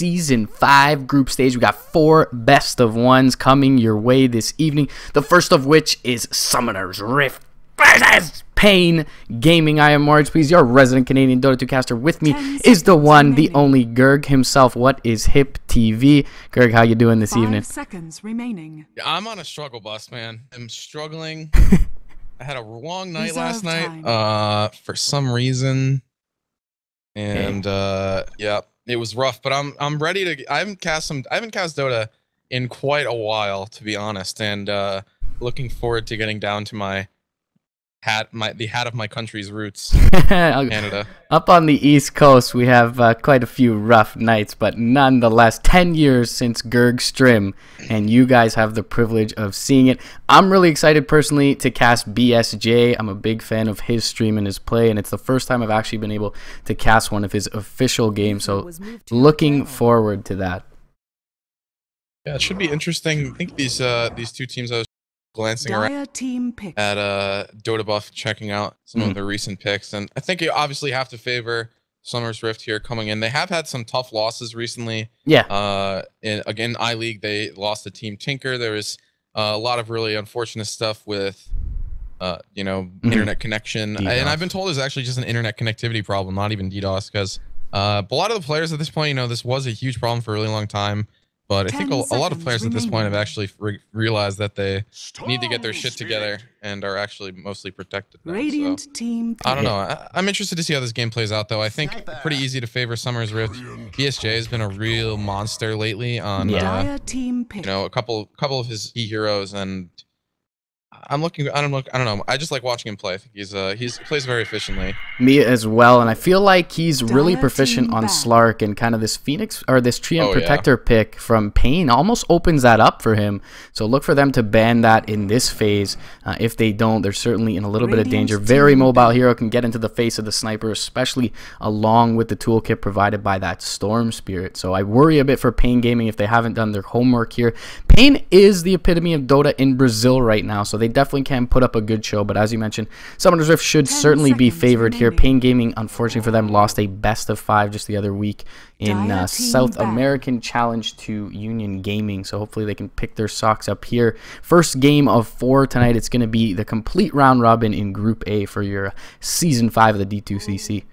Season 5 group stage. We got four best of ones coming your way this evening. The first of which is Summoner's Rift versus Pain Gaming. I am Marge, please. Your resident Canadian Dota 2 caster with me is the one, the only Gerg himself. What is Hip TV? Gerg, how you doing this Five evening? seconds remaining. Yeah, I'm on a struggle bus, man. I'm struggling. I had a long night Reserve last night, time. uh, for some reason, and uh, yeah, it was rough. But I'm I'm ready to. I haven't cast some. I haven't cast Dota in quite a while, to be honest, and uh, looking forward to getting down to my hat, my the hat of my country's roots, Canada. Up on the East Coast, we have uh, quite a few rough nights, but nonetheless, 10 years since Gerg Strim, and you guys have the privilege of seeing it. I'm really excited personally to cast BSJ. I'm a big fan of his stream and his play, and it's the first time I've actually been able to cast one of his official games, so looking forward to that. Yeah, it should be interesting. I think these uh these two teams I was glancing around. Dire team pick. at uh Dota Buff checking out some Mm. of the recent picks, and I think you obviously have to favor Summer's Rift here coming in. They have had some tough losses recently. Yeah, Uh, in, again, I League they lost to Team Tinker. There was uh, a lot of really unfortunate stuff with. Uh, you know, Mhm. internet connection, and I've been told it's actually just an internet connectivity problem, not even DDoS. Because uh, a lot of the players at this point, you know, this was a huge problem for a really long time. But I think a, a lot of seconds players at this point have actually re- realized that they need to get their shit together and are actually mostly protected. Now, so. Radiant team. I don't know. I, I'm interested to see how this game plays out, though. I think pretty easy to favor Summer's Rift. BSJ has been a real monster lately on, Yeah. uh, Dire team you know, a couple couple of his key heroes, and I'm looking. I don't look. I don't know. I just like watching him play. I think he's uh he's plays very efficiently. me as well, and I feel like he's really proficient on. Slark and kind of this Phoenix or this Treant Oh, yeah. Protector pick from Pain almost opens that up for him. So look for them to ban that in this phase. Uh, if they don't, they're certainly in a little bit of danger. Very mobile hero can get into the face of the sniper, especially along with the toolkit provided by that Storm Spirit. So I worry a bit for Pain Gaming if they haven't done their homework here. Pain is the epitome of Dota in Brazil right now, so they definitely can put up a good show. But as you mentioned, Summoner's Rift should certainly be favored here. Pain Gaming, unfortunately for them, lost a best of five just the other week in uh, South back. American Challenge to Union Gaming. So hopefully they can pick their socks up here. First game of four tonight. It's going to be the complete round robin in Group A for your season five of the D2CC.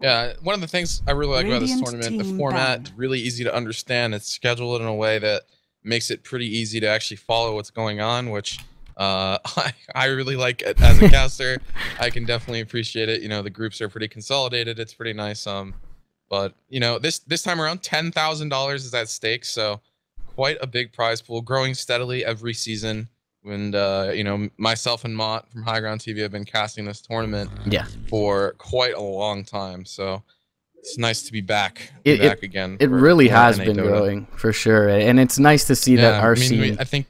Yeah, one of the things I really like about this tournament, the format banned. really easy to understand. It's scheduled in a way that makes it pretty easy to actually follow what's going on, which uh, I, I really like it as a caster. I can definitely appreciate it. You know, the groups are pretty consolidated. It's pretty nice. Um, but you know, this this time around, ten thousand dollars is at stake, so quite a big prize pool, growing steadily every season. And uh, you know, myself and Mott from High Ground TV have been casting this tournament Yeah. for quite a long time. So it's nice to be back, It- it- back again. It really has been Dota. growing for sure. And it's nice to see that Yeah, our I mean, scene I think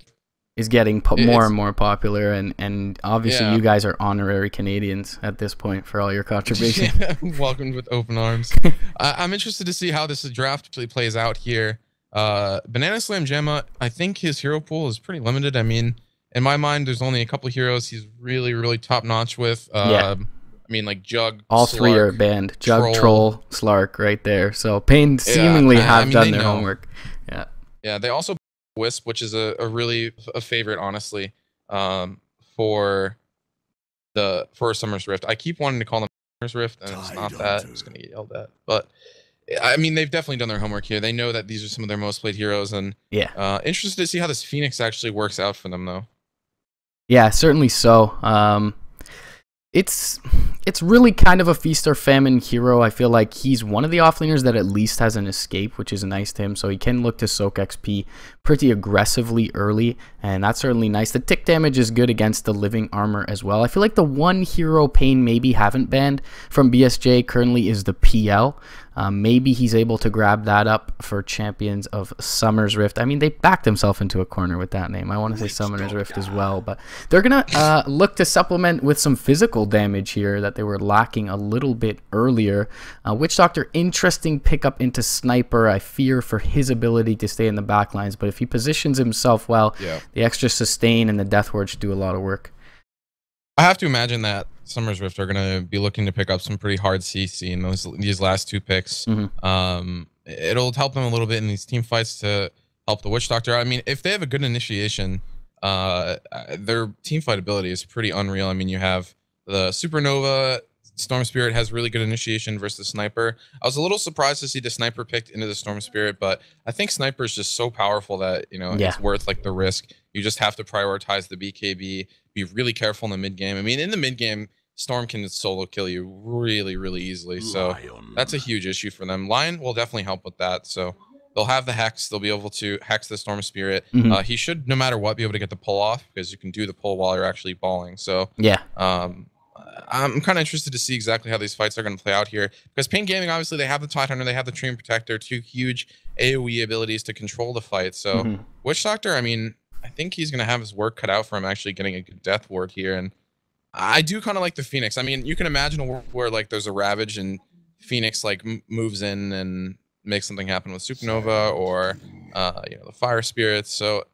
is getting po- It- more and more popular. And, and obviously, Yeah. you guys are honorary Canadians at this point for all your contribution. welcomed with open arms. I, I'm interested to see how this draft actually plays out here. Uh, Banana Slam Jamma, I think his hero pool is pretty limited. I mean, in my mind, there's only a couple heroes he's really, really top notch with. Uh, Yeah. I mean, like Jug. All three are banned. Jug, Troll. Troll, Slark, right there. So Pain seemingly I- I have mean, done their know. homework. Yeah. Yeah, they also Wisp, which is a, a really a favorite, honestly, um, for the for Summer's Rift. I keep wanting to call them Summer's Rift, and it's not that. I'm just gonna get yelled at. But I mean, they've definitely done their homework here. They know that these are some of their most played heroes, and Yeah. uh, interested to see how this Phoenix actually works out for them, though. Yeah, certainly so. Um, it's it's really kind of a feast or famine hero. I feel like he's one of the offlaners that at least has an escape, which is nice to him. So he can look to soak XP pretty aggressively early, and that's certainly nice. The tick damage is good against the living armor as well. I feel like the one hero pain maybe haven't banned from BSJ currently is the PL. Um, maybe he's able to grab that up for champions of Summer's Rift. I mean, they backed themselves into a corner with that name. I want to say Summoner's Rift as well, but they're gonna uh, look to supplement with some physical damage here that they were lacking a little bit earlier. Uh, Witch Doctor, interesting pickup into Sniper. I fear for his ability to stay in the back lines, but if he positions himself well, Yeah. the extra sustain and the Death Ward should do a lot of work. I have to imagine that Summers Rift are going to be looking to pick up some pretty hard CC in those these last two picks. Mhm. Um, it'll help them a little bit in these team fights to help the Witch Doctor. I mean, if they have a good initiation, uh, their team fight ability is pretty unreal. I mean, you have the Supernova. Storm Spirit has really good initiation versus Sniper. I was a little surprised to see the Sniper picked into the Storm Spirit, but I think Sniper is just so powerful that you know Yeah. it's worth like the risk. You just have to prioritize the BKB. Be really careful in the mid game. I mean, in the mid game, Storm can solo kill you really, really easily. So that's a huge issue for them. Lion will definitely help with that. So they'll have the hex. They'll be able to hex the Storm Spirit. Mhm. Uh, he should, no matter what, be able to get the pull off because you can do the pull while you're actually balling. So Yeah. um, I'm kind of interested to see exactly how these fights are going to play out here because Pain Gaming, obviously, they have the Tidehunter, they have the Treant Protector, two huge AoE abilities to control the fight. So Mhm. Witch Doctor, I mean, I think he's going to have his work cut out for him actually getting a good death ward here. And I do kind of like the Phoenix. I mean, you can imagine a world where like there's a Ravage and Phoenix like m- moves in and makes something happen with Supernova or uh, you know the Fire Spirits. So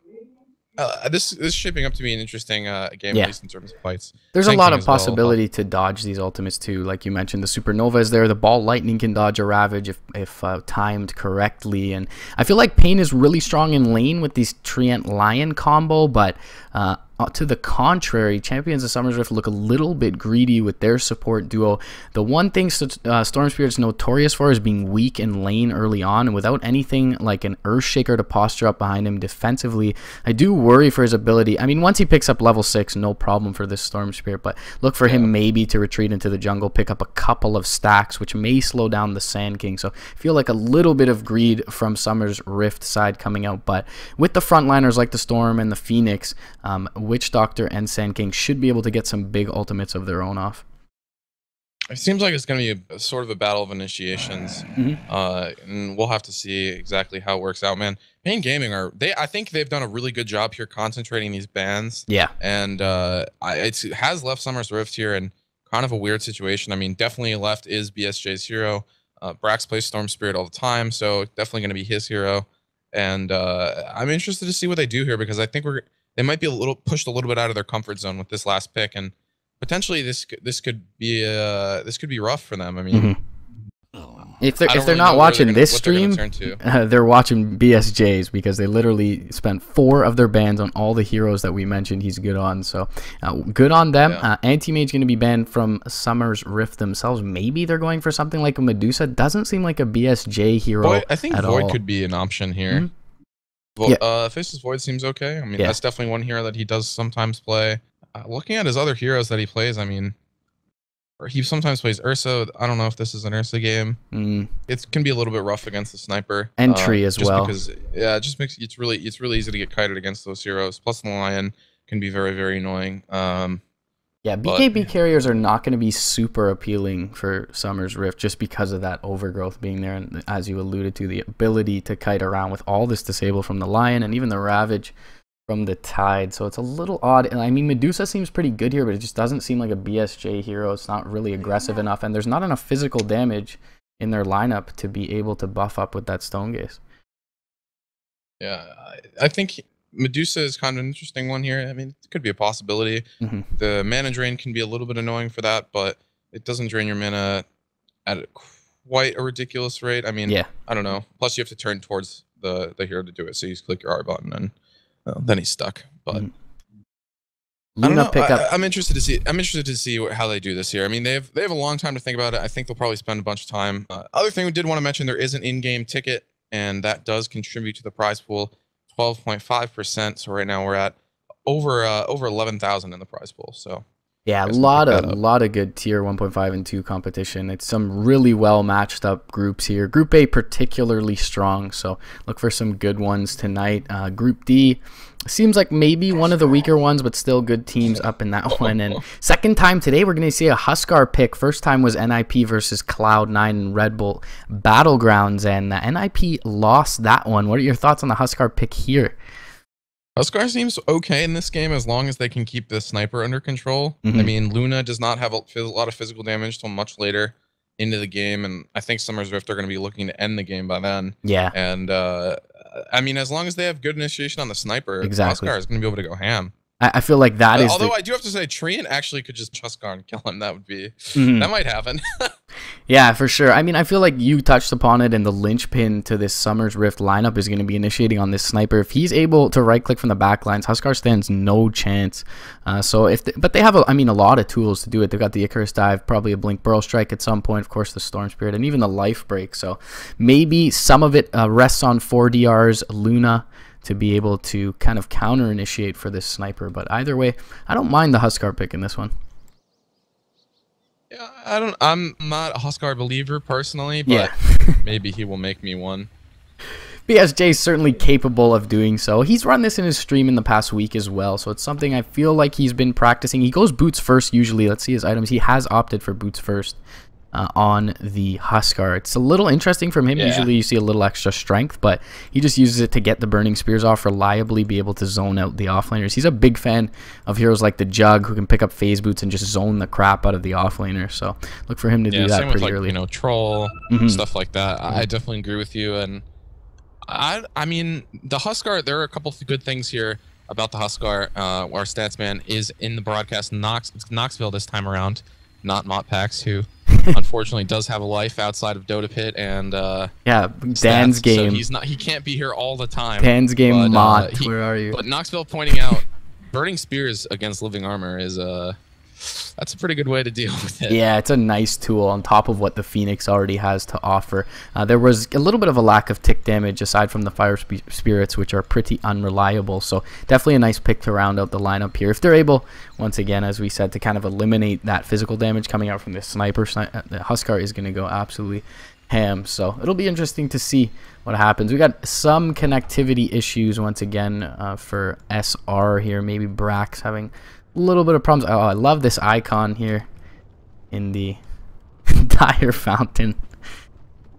uh, this, this is shaping up to be an interesting uh, game, Yeah. at least in terms of fights. There's a lot of as well, possibility to dodge these ultimates too. Like you mentioned, the supernova is there. The ball lightning can dodge a ravage if if uh, timed correctly. And I feel like Pain is really strong in lane with these Treant Lion combo, but uh, to the contrary, Champions of Summer's Rift look a little bit greedy with their support duo. The one thing uh, Storm Spirit's notorious for is being weak in lane early on, and without anything like an Earthshaker to posture up behind him defensively, I do worry for his ability. I mean, once he picks up level 6, no problem for this Storm Spirit, but look for him maybe to retreat into the jungle, pick up a couple of stacks, which may slow down the Sand King. So I feel like a little bit of greed from Summer's Rift side coming out, but with the frontliners like the Storm and the Phoenix, um, Witch Doctor and Sand King should be able to get some big ultimates of their own off. It seems like it's going to be a, sort of a battle of initiations, Mhm. uh, and we'll have to see exactly how it works out, man. Pain Gaming are they? I think they've done a really good job here concentrating these bands, Yeah. and uh, it has left Summer's Rift here in kind of a weird situation. I mean, definitely left is BSJ's hero. Uh, Brax plays Storm Spirit all the time, so definitely going to be his hero. And uh, I'm interested to see what they do here because I think we're they might be a little pushed a little bit out of their comfort zone with this last pick, and potentially this this could be uh this could be rough for them. I mean, Mhm. If they're if don't they're really not know where watching gonna- this what they're stream, uh, they're watching BSJ's because they literally spent four of their bans on all the heroes that we mentioned he's good on. So uh, good on them. Yeah. Uh, Anti Mage going to be banned from Summer's Rift themselves. Maybe they're going for something like a Medusa. Doesn't seem like a BSJ hero. Void, I think at Void all. could be an option here. Mhm. Vo- Yeah. uh, Faceless Void seems okay. I mean, Yeah. that's definitely one hero that he does sometimes play. Uh, looking at his other heroes that he plays, I mean, or he sometimes plays Ursa. I don't know if this is an Ursa game. Mm, It can be a little bit rough against the sniper. Entry as just well. Because yeah, it just makes it's really it's really easy to get kited against those heroes. Plus the lion can be very very annoying. Um, yeah, But- BKB carriers are not going to be super appealing for Summer's Rift just because of that overgrowth being there. And as you alluded to, the ability to kite around with all this disable from the Lion and even the Ravage from the Tide. So it's a little odd. And I mean, Medusa seems pretty good here, but it just doesn't seem like a BSJ hero. It's not really aggressive enough. And there's not enough physical damage in their lineup to be able to buff up with that Stone Gaze. yeah, I, I think Medusa is kind of an interesting one here. I mean, it could be a possibility. Mhm. The mana drain can be a little bit annoying for that, but it doesn't drain your mana at quite a ridiculous rate. I mean, Yeah. I don't know. Plus, you have to turn towards the the hero to do it. So you just click your R button, and then he's stuck. But Mhm. I don't know. I. I'm interested to see. I'm interested to see wh- how they do this here. I mean, they have they have a long time to think about it. I think they'll probably spend a bunch of time. Uh, other thing we did want to mention: there is an in-game ticket, and that does contribute to the prize pool, 12.5 percent. So right now we're at over uh, over 11,000 in the prize pool. So Yeah, a lot of up. lot of good tier 1.5 and 2 competition. It's some really well matched up groups here. Group A particularly strong, so look for some good ones tonight. Uh, Group D seems like maybe one of the weaker ones, but still good teams up in that one. And second time today, we're going to see a Huskar pick. First time was NIP versus Cloud9 and Red Bull Battlegrounds, and NIP lost that one. What are your thoughts on the Huskar pick here? Huskar seems okay in this game as long as they can keep the sniper under control. I Mhm. mean, Luna does not have a, a lot of physical damage till much later into the game, and I think Summer's Rift are going to be looking to end the game by then. Yeah, And uh, I mean, as long as they have good initiation on the sniper, Exactly. Huskar is going to be able to go ham. I, I feel like that is. Although the, I do have to say, Treant actually could just Chuskar and kill him. That would be Mhm. that might happen. Yeah, for sure. I mean, I feel like you touched upon it, and the linchpin to this Summer's Rift lineup is going to be initiating on this sniper. If he's able to right click from the back lines, Huskar stands no chance. Uh, so if, they, but they have, a, I mean, a lot of tools to do it. They've got the Icarus dive, probably a blink Burrow strike at some point, of course, the Storm Spirit, and even the life break. So maybe some of it uh, rests on 4DR's Luna to be able to kind of counter initiate for this sniper. But either way, I don't mind the Huskar pick in this one. yeah, I don't. I'm not a Huskar believer personally, but Yeah. maybe he will make me one. BSJ is certainly capable of doing so. He's run this in his stream in the past week as well, so it's something I feel like he's been practicing. He goes boots first usually. Let's see his items. He has opted for boots first uh, on the Huskar. It's a little interesting from him. Yeah. Usually you see a little extra strength, but he just uses it to get the burning spears off reliably, be able to zone out the offlaners. He's a big fan of heroes like the Jug who can pick up phase boots and just zone the crap out of the offlaner. So look for him to Yeah, do that same with pretty like early. you know troll Mhm. stuff like that. I I definitely agree with you, and I I mean the Huskar. There are a couple of good things here about the Huskar. Uh, our stats man is in the broadcast Knox Knoxville this time around, not Motpax, who unfortunately does have a life outside of Dota Pit and uh, yeah, Dan's stats, game. So he's not he can't be here all the time. Dan's game but, uh, he- Where are you? But Knoxville pointing out burning spears against living armor is uh that's a pretty good way to deal with it. Yeah, it's a nice tool on top of what the Phoenix already has to offer. Uh, there was a little bit of a lack of tick damage aside from the Fire sp- Spirits, which are pretty unreliable. So definitely a nice pick to round out the lineup here. If they're able, once again, as we said, to kind of eliminate that physical damage coming out from the Sniper, sni- uh, the Huskar is going to go absolutely ham. So it'll be interesting to see what happens. We got some connectivity issues once again uh, for SR here. Maybe Brax having little bit of problems. Oh, I love this icon here in the dire fountain.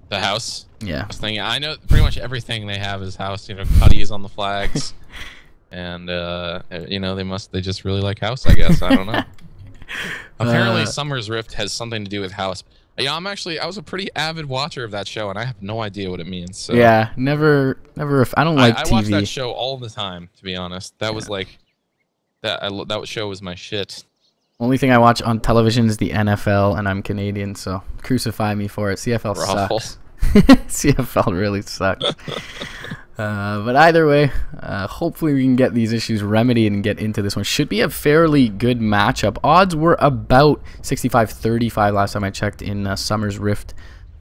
The house. Yeah. thing. I know pretty much everything they have is house. You know, is on the flags, and uh, you know they must. They just really like house. I guess I don't know. Apparently, Uh, Summer's Rift has something to do with house. Yeah, I'm actually. I was a pretty avid watcher of that show, and I have no idea what it means. So Yeah, never, never. I don't like I, I TV. watched that show all the time. To be honest, that was like that. I, lo- that show was my shit. Only thing I watch on television is the NFL, and I'm Canadian, so crucify me for it. CFL Ruffle. sucks. CFL really sucks. Uh, but either way, uh, hopefully we can get these issues remedied and get into this one. Should be a fairly good matchup. Odds were about 65-35 last time I checked in uh, Summer's Rift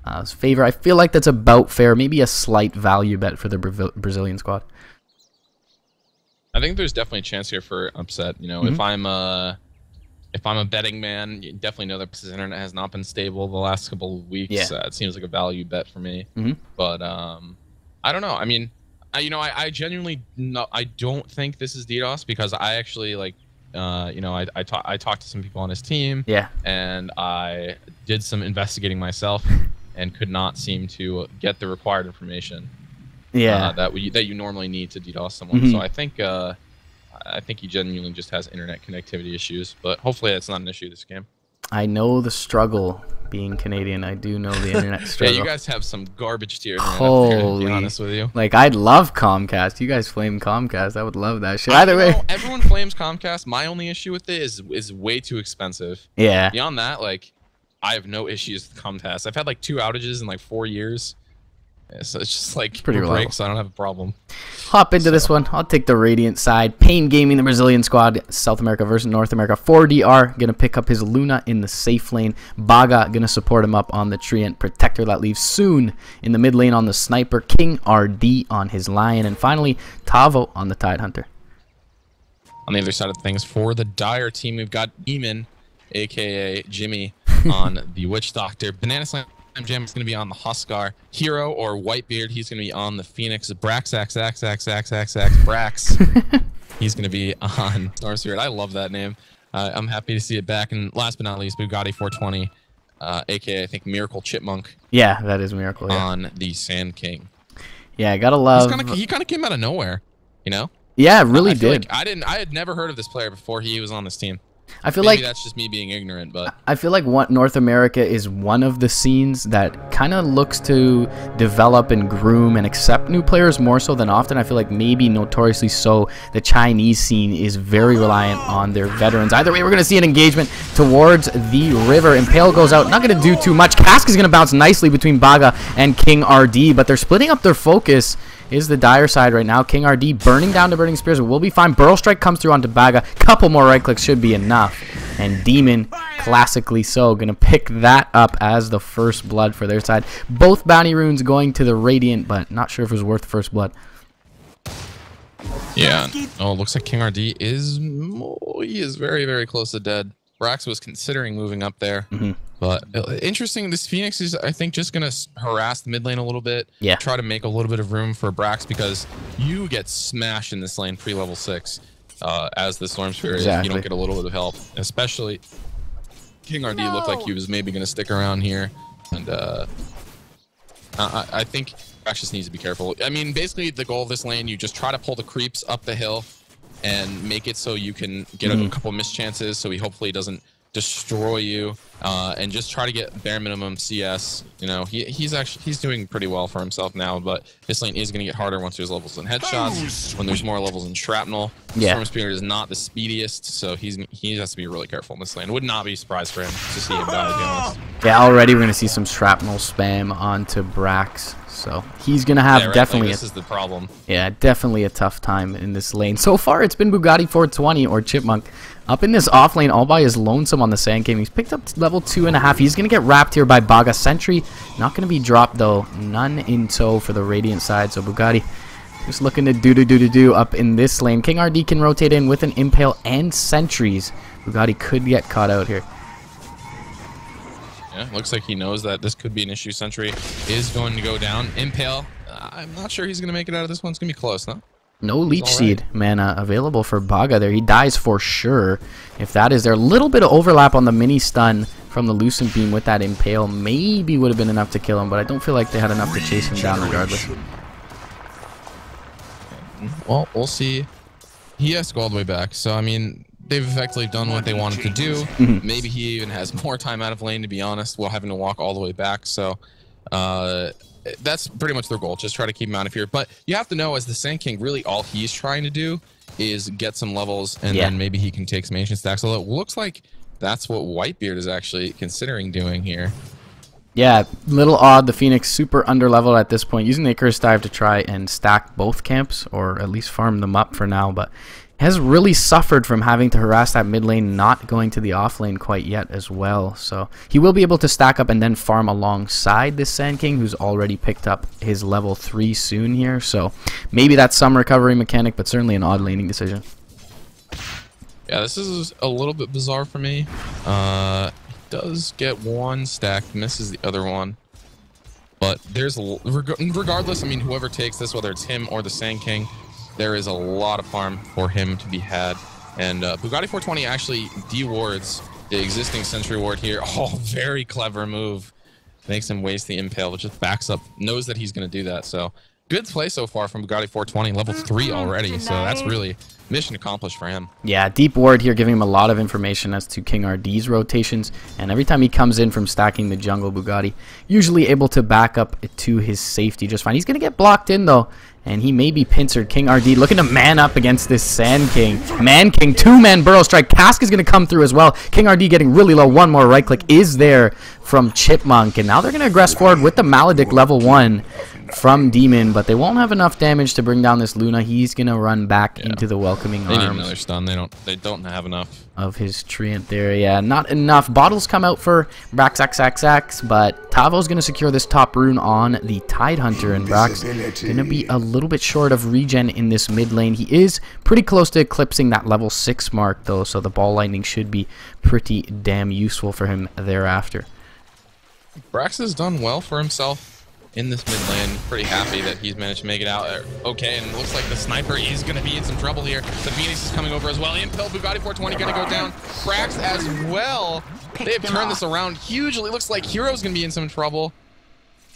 uh, favor. I feel like that's about fair. Maybe a slight value bet for the Bra- Brazilian squad. I think there's definitely a chance here for upset. You know, Mm-hmm. if I'm a if I'm a betting man, you definitely know that his internet has not been stable the last couple of weeks. Yeah. Uh, it seems like a value bet for me. Mhm. But um, I don't know. I mean, I, you know, I, I genuinely no, I don't think this is DDoS because I actually like, uh, you know, I I, ta- I talked to some people on his team Yeah. and I did some investigating myself and could not seem to get the required information Yeah. uh, that we that you normally need to DDoS someone. Mhm. So I think uh, I think he genuinely just has internet connectivity issues, but hopefully that's not an issue this game. I know the struggle being Canadian. I do know the internet struggle. Yeah, you guys have some garbage tier internet up there, to Holy. be honest with you. like I'd love Comcast. You guys flame Comcast. I would love that shit. Either way. know, everyone flames Comcast. My only issue with it is is way too expensive. Yeah. Beyond that, like I have no issues with Comcast. I've had like two outages in like four years. Yeah, so it's just like pretty it reliable. breaks. I don't have a problem. Hop into this one. I'll take the Radiant side. Pain Gaming, the Brazilian squad, South America versus North America. 4DR gonna pick up his Luna in the safe lane. Baga gonna support him up on the Treant Protector that leaves soon in the mid lane on the Sniper. King RD on his Lion, and finally Tavo on the Tide Hunter. On the other side of things, for the Dire team, we've got Demon, aka Jimmy, on the Witch Doctor. Banana Slam Jam is going to be on the Huskar. Hero or Whitebeard, he's going to be on the Phoenix. Brax, X, X, X, X, X, X, Brax. he's going to be on Spirit. I love that name. Uh, I'm happy to see it back. And last but not least, Bugatti 420, uh, aka I think Miracle Chipmunk, Yeah, that is Miracle. Yeah, on the Sand King. yeah I gotta He's love. kinda, he kind of came out of nowhere, you know? yeah, really I did. Like I didn't. I had never heard of this player before he was on this team. I feel Maybe like that's just me being ignorant, but I feel like what North America is one of the scenes that kind of looks to develop and groom and accept new players more so than often. I feel like maybe notoriously so the Chinese scene is very reliant on their veterans. Either way, we're going to see an engagement towards the river. Impale goes out, not going to do too much. Cask is going to bounce nicely between Baga and King RD, but they're splitting up their focus is the dire side right now. King RD burning down to burning spears will be fine. Burrow strike comes through onto Baga. Couple more right clicks should be enough. And Demon, classically so, gonna pick that up as the first blood for their side. Both bounty runes going to the Radiant, but not sure if it was worth the first blood. yeah. Oh, it looks like King RD is oh, he is very very close to dead. Brax was considering moving up there, Mhm. But uh, interesting. This Phoenix is, I think, just gonna harass the mid lane a little bit. Yeah. Try to make a little bit of room for Brax because you get smashed in this lane pre level six, uh, as the Storm Spirit. is. You don't get a little bit of help, especially. King RD looked like he was maybe gonna stick around here, and uh, I, I I think Brax just needs to be careful. I mean, basically, the goal of this lane, you just try to pull the creeps up the hill and make it so you can get a Mhm. couple missed chances so he hopefully doesn't destroy you uh, and just try to get bare minimum CS. You know, he, he's actually he's doing pretty well for himself now, but this lane is going to get harder once there's levels in headshots, when there's more levels in shrapnel. Yeah. Storm Spirit is not the speediest, so he's he has to be really careful in this lane. Would not be surprised for him to see him die, to be honest. Yeah, already we're gonna see some shrapnel spam onto Brax. So he's gonna have Yeah, right, like, definitely this a is the problem. Yeah, definitely a tough time in this lane. So far, it's been Bugatti 420 or Chipmunk up in this off lane all by his lonesome on the Sand King. He's picked up level two and a half. He's gonna get wrapped here by Baga Sentry. Not gonna be dropped though. None in tow for the Radiant side. So Bugatti just looking to do do do do do up in this lane. King RD can rotate in with an Impale and Sentries. Bugatti could get caught out here. Yeah, looks like he knows that this could be an issue. Sentry is going to go down. Impale, uh, I'm not sure he's going to make it out of this one. It's going to be close, no? No leech all right. seed mana available for Baga there. He dies for sure. If that is there, a little bit of overlap on the mini stun from the Lucent Beam with that Impale maybe would have been enough to kill him, but I don't feel like they had enough to chase him down regardless. Well, we'll see. He has to go all the way back. So, I mean, they've effectively done what they wanted to do. Mhm. Maybe he even has more time out of lane, to be honest, while having to walk all the way back. So, uh, that's pretty much their goal. Just try to keep him out of here. But you have to know, as the Sand King, really all he's trying to do is get some levels, and Yeah. then maybe he can take some ancient stacks. Although it looks like that's what Whitebeard is actually considering doing here. Yeah, little odd. The Phoenix super underleveled at this point, using the Icarus Dive to try and stack both camps, or at least farm them up for now, but has really suffered from having to harass that mid lane, not going to the off lane quite yet as well. So he will be able to stack up and then farm alongside this Sand King, who's already picked up his level 3 soon here. So maybe that's some recovery mechanic, but certainly an odd laning decision. Yeah, this is a little bit bizarre for me. Uh, does get one stack, misses the other one. But there's regardless. I mean, whoever takes this, whether it's him or the Sand King, there is a lot of farm for him to be had. And uh, Bugatti 420 actually dewards the existing Sentry Ward here. Oh, very clever move. Makes him waste the impale, which just backs up. Knows that he's going to do that. So good play so far from Bugatti 420, level three already. So that's really mission accomplished for him. Yeah, Deep Ward here giving him a lot of information as to King RD's rotations, and every time he comes in from stacking the jungle, Bugatti usually able to back up to his safety just fine. He's going to get blocked in though, and he may be pincered. King RD looking to man up against this Sand King. Man King, two-man Burrow Strike. Cask is going to come through as well. King RD getting really low. One more right click is there from Chipmunk, and now they're going to aggress forward with the Maledict level 1 from Demon, but they won't have enough damage to bring down this Luna. He's going to run back into the welcoming They need arms another stun. They don't. They don't have enough. of his treant there. Yeah, not enough. Bottles come out for Brax XXX, but Tavo's going to secure this top rune on the Tide Hunter, and Brax going to be a little bit short of regen in this mid lane. He is pretty close to eclipsing that level 6 mark, though, so the ball lightning should be pretty damn useful for him thereafter. Brax has done well for himself in this mid lane. Pretty happy that he's managed to make it out uh, okay. And looks like the sniper is going to be in some trouble here. The Phoenix is coming over as well. Impale Bugatti 420 going to go down. Brax as well. They have turned this around hugely. Looks like Hero's going to be in some trouble.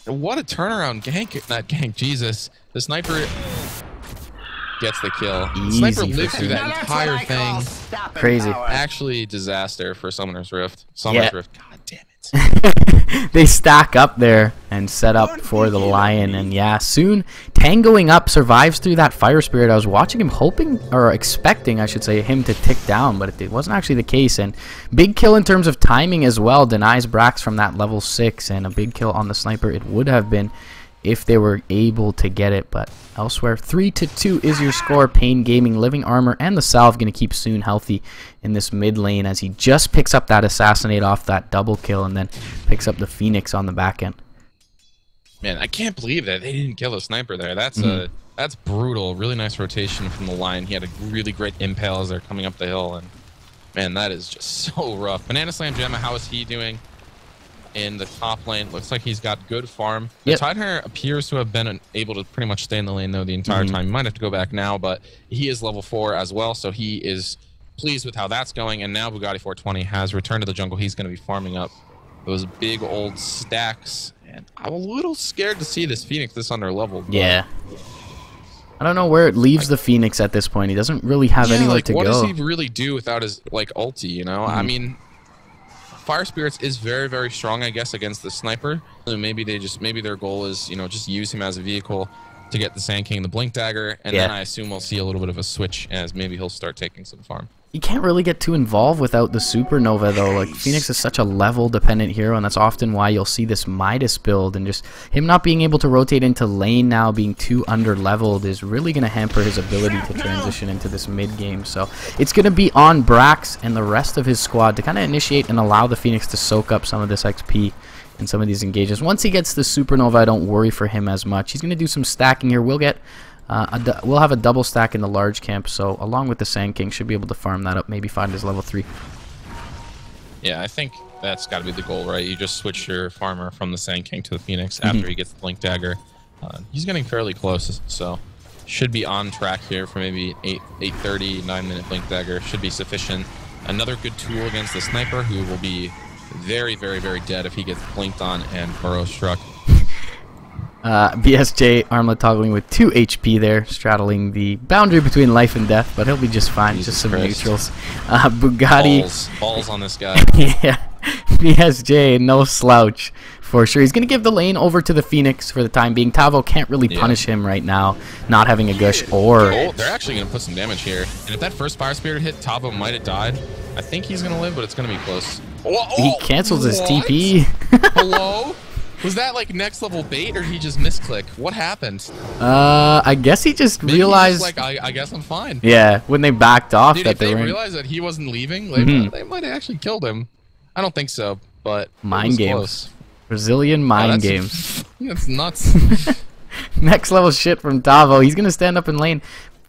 What a turnaround gank. Not gank, Jesus. The sniper gets the kill. Easy Sniper for lives through that entire thing. Crazy. Actually, disaster for Summoner's Rift. Summoner's Yeah. Rift. God damn it. they stack up there and set up for the lion and yeah soon tangoing up survives through that fire spirit. I was watching him hoping or expecting i should say him to tick down but it wasn't actually the case and big kill in terms of timing as well denies brax from that level 6 and a big kill on the sniper it would have been if they were able to get it but elsewhere 3 to 2 is your score pain gaming living armor and the salve going to keep soon healthy in this mid lane as he just picks up that assassinate off that double kill and then picks up the phoenix on the back end Man, I can't believe that they didn't kill a sniper there. That's Mhm. uh that's brutal. Really nice rotation from the line. He had a really great impale as they're coming up the hill, and man, that is just so rough. Banana Slam Jamma, how is he doing in the top lane? Looks like he's got good farm. Yep. The Tidehunter appears to have been able to pretty much stay in the lane though the entire Mhm. time. He might have to go back now, but he is level four as well, so he is pleased with how that's going. And now Bugatti 420 has returned to the jungle. He's going to be farming up those big old stacks. And I'm a little scared to see this Phoenix this under level. yeah i don't know where it leaves the phoenix at this point he doesn't really have yeah, anywhere like, to what go does he really do without his like ulti? You know, I Mhm. mean, Fire Spirits is very very strong, I guess, against the sniper. So maybe they just maybe their goal is you know just use him as a vehicle to get the Sand King the Blink Dagger, and then I assume we'll see a little bit of a switch as maybe he'll start taking some farm. You can't really get too involved without the supernova though. Like phoenix is such a level dependent hero and that's often why you'll see this midas build and just him not being able to rotate into lane now being too under leveled is really going to hamper his ability to transition into this mid game. So it's going to be on brax and the rest of his squad to kind of initiate and allow the phoenix to soak up some of this xp in some of these engages. Once he gets the supernova i don't worry for him as much. He's going to do some stacking here. We'll get uh, a we'll have a double stack in the large camp, so along with the Sand King, should be able to farm that up, maybe find his level 3. Yeah, I think that's got to be the goal, right? You just switch your farmer from the Sand King to the Phoenix Mm-hmm. after he gets the Blink Dagger. Uh, he's getting fairly close, so should be on track here for maybe 8 8:30, 9 minute Blink Dagger should be sufficient. Another good tool against the sniper, who will be very, very, very dead if he gets blinked on and burrow struck. Uh, BSJ armlet toggling with 2 HP there, straddling the boundary between life and death, but he'll be just fine, Jesus just some Christ. neutrals. Uh, Bugatti, Balls, balls on this guy. yeah, BSJ, no slouch. For sure, he's gonna give the lane over to the Phoenix for the time being. Tavo can't really Yeah. punish him right now, not having a gush or Oh, they're actually going to put some damage here. And if that first Fire Spirit hit, Tavo might have died. I think he's going to live, but it's going to be close. Oh, he cancels his what? TP. Hello? Was that like next level bait or he just misclick? What happened? uh, I guess he just Maybe he realized. just like I, I guess I'm fine. yeah, when they backed off Dude, that if they they were realized that he wasn't leaving, like, Mhm. they might have actually killed him. I don't think so, but Mind games. close. Brazilian Oh, mind that's- games. That's nuts. Next level shit from Tavo. He's going to stand up in lane.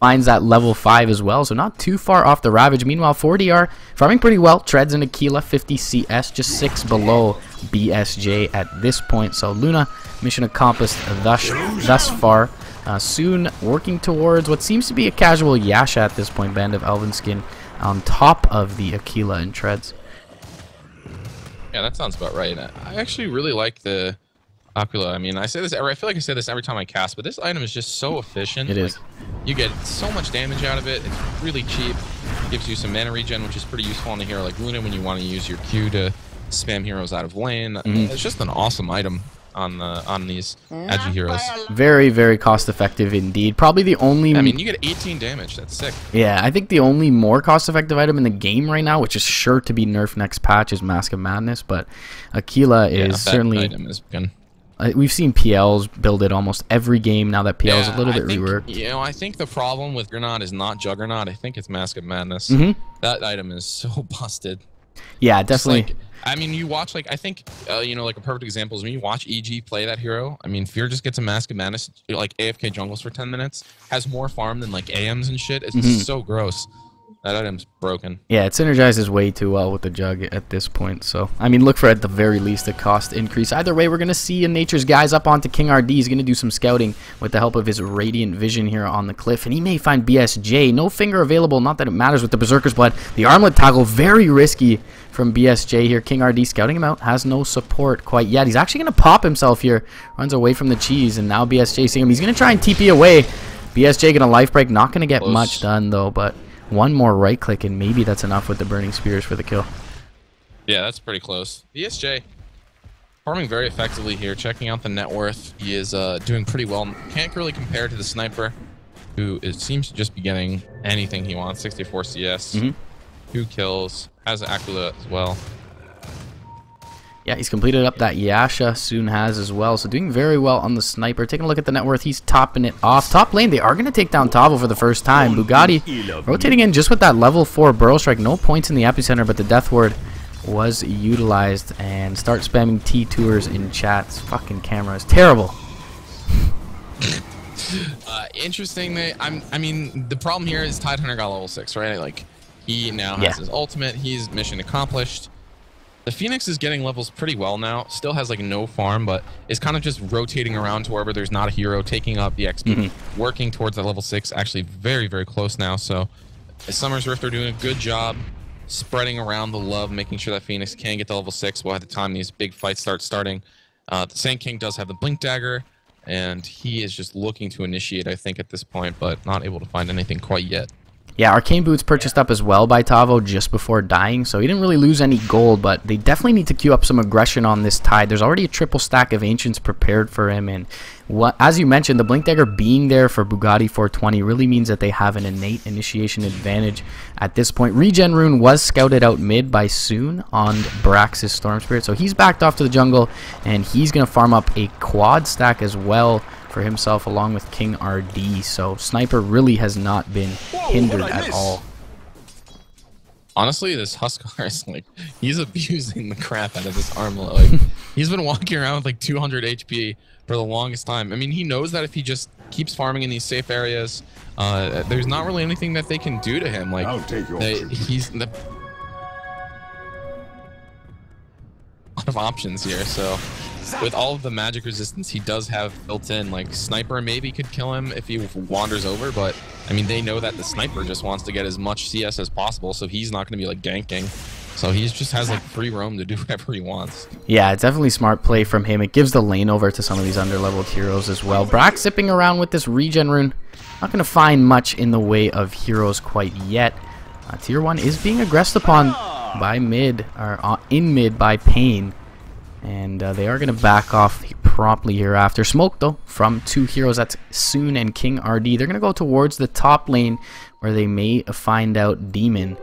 Finds that level 5 as well, so not too far off the Ravage. Meanwhile, 4DR farming pretty well. Treads and Aquila, 50 CS, just 6 below BSJ at this point. So Luna, mission accomplished thus, thus far. Uh, soon working towards what seems to be a casual Yasha at this point. Band of Elven Skin on top of the Aquila and Treads. Yeah, that sounds about right. I actually really like the Aquila. I mean, I say this every, I feel like I say this every time I cast, but this item is just so efficient. It is. Like, you get so much damage out of it. It's really cheap. Gives you some mana regen, which is pretty useful on a hero like Luna when you want to use your Q to spam heroes out of lane. Mhm. It's just an awesome item on the on these edgy heroes. Very, very cost effective indeed. Probably the only I mean, you get 18 damage. That's sick. Yeah, I think the only more cost-effective item in the game right now, which is sure to be nerfed next patch, is Mask of Madness. But Aquila Yeah, is that certainly. item is good. We've seen PLs build it almost every game now that PL is a Yeah, little I bit think, reworked. You know, I think the problem with Granat is not Juggernaut. I think it's Mask of Madness. hmm That item is so busted. Yeah, definitely. like, I mean, you watch like I think uh, you know like a perfect example is when you watch EG play that hero. I mean, Fear just gets a Mask of Madness like AFK jungles for 10 minutes, has more farm than like AMs and shit. It's Mhm. so gross. That item's broken. Yeah, it synergizes way too well with the jug at this point. So, I mean, look for at the very least a cost increase. Either way, we're going to see in Nature's Guise up onto King RD. He's going to do some scouting with the help of his Radiant Vision here on the cliff. And he may find BSJ. No finger available. Not that it matters with the Berserker's Blood. The Armlet toggle, very risky from BSJ here. King RD scouting him out. Has no support quite yet. He's actually going to pop himself here. Runs away from the cheese. And now BSJ seeing him. He's going to try and TP away. BSJ gonna life break. Not gonna get Close. much done though, but one more right click and maybe that's enough with the burning spears for the kill. Yeah, that's pretty close. BSJ farming very effectively here, checking out the net worth. He is uh, doing pretty well. Can't really compare to the sniper, who it seems to just be getting anything he wants. 64 CS, Mhm. two kills, has Aquila as well. Yeah, he's completed up that Yasha soon has as well. So doing very well on the sniper. Taking a look at the net worth, he's topping it off. Top lane, they are going to take down Tavo for the first time. Bugatti rotating in just with that level 4 Burrow Strike. No points in the epicenter, but the Death Ward was utilized. And start spamming T tours in chats. Fucking camera is terrible. Uh, interesting. That I'm. I mean, the problem here is Tidehunter got level six, right? Like, he now has Yeah. his ultimate. He's mission accomplished. The Phoenix is getting levels pretty well now. Still has like no farm, but is kind of just rotating around to wherever there's not a hero, taking up the XP, Mhm. working towards that level six. Actually, very very close now. So, Summer's Rift are doing a good job spreading around the love, making sure that Phoenix can get to level six. While at the time these big fights start starting, uh, the Sand King does have the Blink Dagger and he is just looking to initiate, I think, at this point, but not able to find anything quite yet. Yeah, Arcane Boots purchased up as well by Tavo just before dying, so he didn't really lose any gold, but they definitely need to queue up some aggression on this tide. There's already a triple stack of Ancients prepared for him, and what, as you mentioned, the Blink Dagger being there for Bugatti 420 really means that they have an innate initiation advantage at this point. Regen Rune was scouted out mid by Soon on Brax's Storm Spirit, so he's backed off to the jungle, and he's going to farm up a quad stack as well for himself along with King RD. So Sniper really has not been hindered at all. Honestly, this Huskar is like, he's abusing the crap out of this armlet. Like, he's been walking around with like 200 HP for the longest time. I mean, he knows that if he just keeps farming in these safe areas, uh, there's not really anything that they can do to him. Like, I'll take your they, he's the lot of options here. So, with all of the magic resistance he does have built in, like sniper maybe could kill him if he wanders over, but I mean they know that the sniper just wants to get as much CS as possible, so he's not going to be like ganking. So he just has like free roam to do whatever he wants. Yeah, it's definitely smart play from him. It gives the lane over to some of these underleveled heroes as well. Brax zipping around with this regen rune. Not going to find much in the way of heroes quite yet. Uh, tier 1 is being aggressed upon by mid, or uh, in mid by Pain. And uh, they are going to back off promptly here after. Smoke, though, from two heroes. That's Soon and King RD. They're going to go towards the top lane where they may find out Demon.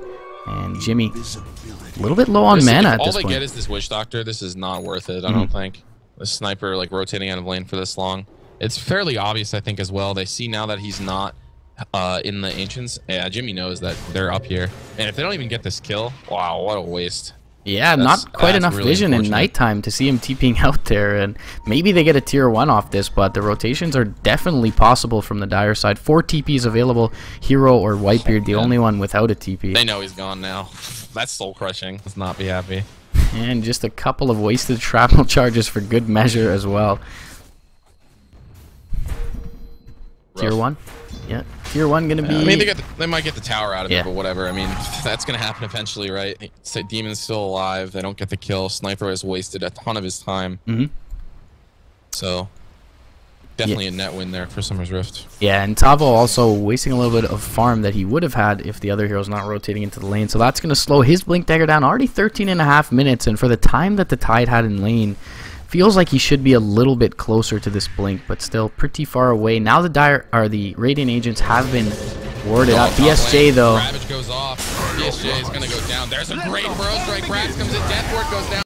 And Jimmy, a little bit low on This- mana if at all this they point. get is this witch doctor. This is not worth it. I Mhm. don't think the sniper like rotating out of lane for this long. It's fairly obvious, I think, as well. They see now that he's not uh, in the ancients. Yeah, Jimmy knows that they're up here, and if they don't even get this kill, wow, what a waste. Yeah, That's- not quite enough really vision in nighttime to see him TPing out there, and maybe they get a tier one off this, but the rotations are definitely possible from the dire side. Four TPs available, Hero or Whitebeard, the only one without a TP, They know he's gone now. That's soul crushing. Let's not be happy. and just a couple of wasted shrapnel charges for good measure as well. Tier one, yeah, tier one gonna be. I mean, they get the, they might get the tower out of Yeah. it, but whatever. I mean, that's gonna happen eventually, right? Say Demon's still alive. They don't get the kill. Sniper has wasted a ton of his time. Mhm. So definitely a net win there for Summer's Rift. Yeah, and Tavo also wasting a little bit of farm that he would have had if the other hero's not rotating into the lane. So that's going to slow his Blink Dagger down. Already 13 and a half minutes, and for the time that the Tide had in lane, feels like he should be a little bit closer to this Blink, but still pretty far away. Now the dire or the Radiant agents have been warded up. BSJ though. Ravage goes off. BSJ is gonna go down. There's a great Burrow strike. Brax comes in. Death Ward goes down.